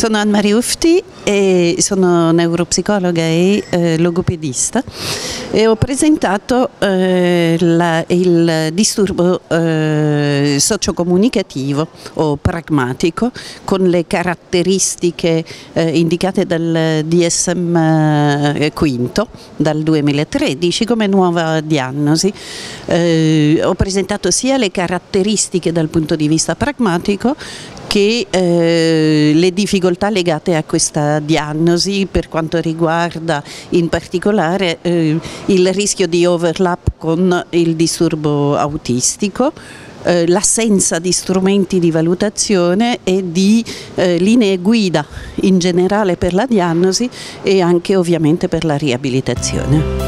Sono Anne-Marie Ufti e sono neuropsicologa e eh, logopedista e ho presentato eh, la, il disturbo eh, sociocomunicativo o pragmatico con le caratteristiche eh, indicate dal DSM eh, quinto dal 2013 come nuova diagnosi. Eh, ho presentato sia le caratteristiche dal punto di vista pragmatico che eh, le difficoltà legate a questa diagnosi per quanto riguarda in particolare eh, il rischio di overlap con il disturbo autistico eh, l'assenza di strumenti di valutazione e di eh, linee guida in generale per la diagnosi e anche ovviamente per la riabilitazione.